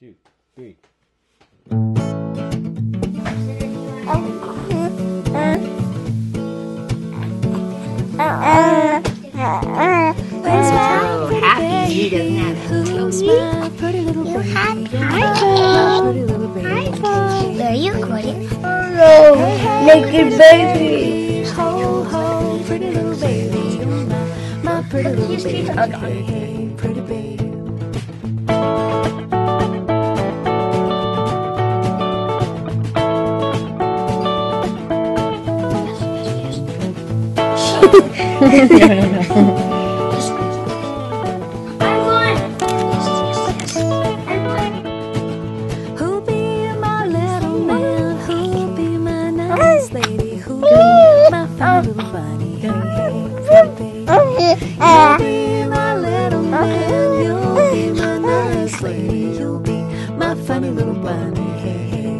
two, three. so happy he doesn't have little You baby? hi. pretty little baby. Are you recording? Hello, naked baby. Pretty little baby. Pretty baby. You'll be my little man? Who'll be my nice lady, who be my funny little bunny hey hey my little man you honestly you'll be my funny little bunny. Hey, hey,